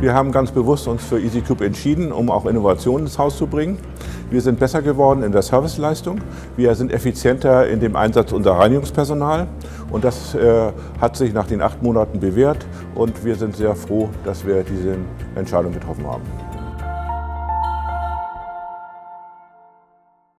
Wir haben ganz bewusst uns für EasyCube entschieden, um auch Innovationen ins Haus zu bringen. Wir sind besser geworden in der Serviceleistung. Wir sind effizienter in dem Einsatz unserer Reinigungspersonal. Und das äh, hat sich nach den acht Monaten bewährt. Und wir sind sehr froh, dass wir diese Entscheidung getroffen haben.